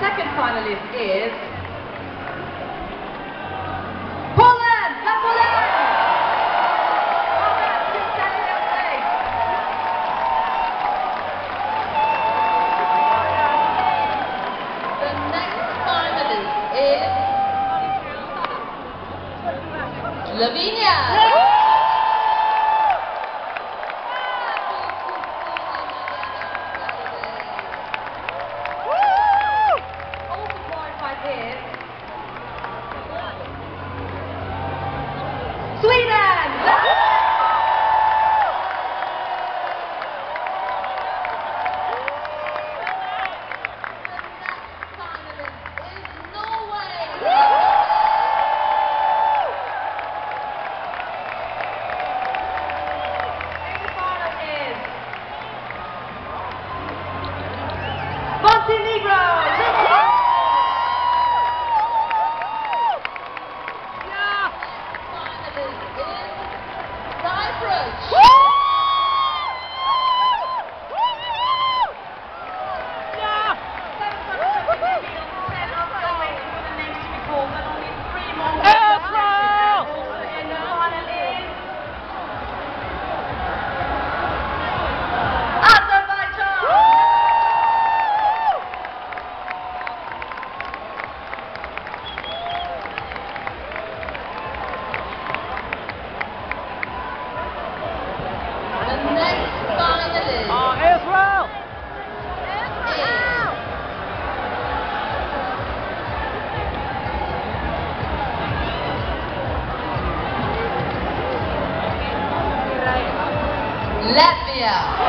second finalist is... Poland! Poland! The next finalist is... Lavinia! Latvia.